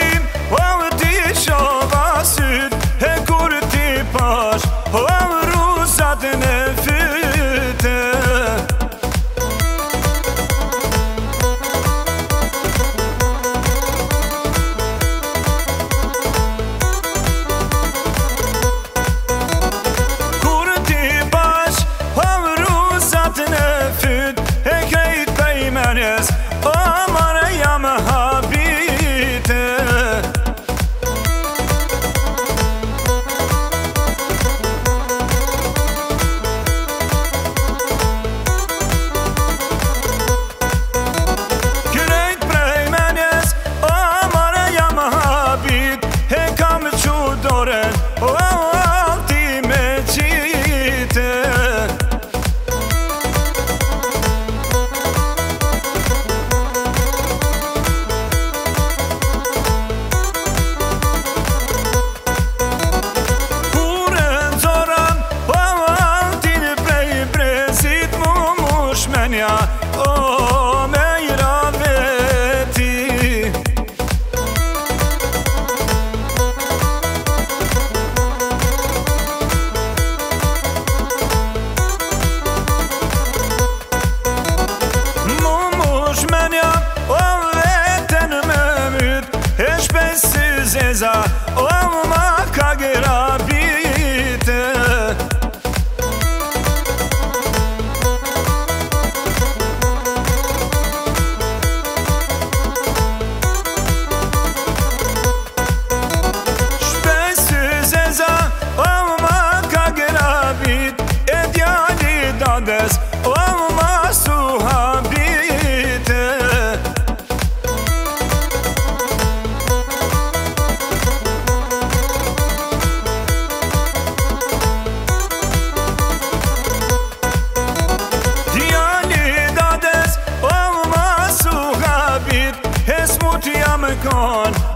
team. Yeah. On.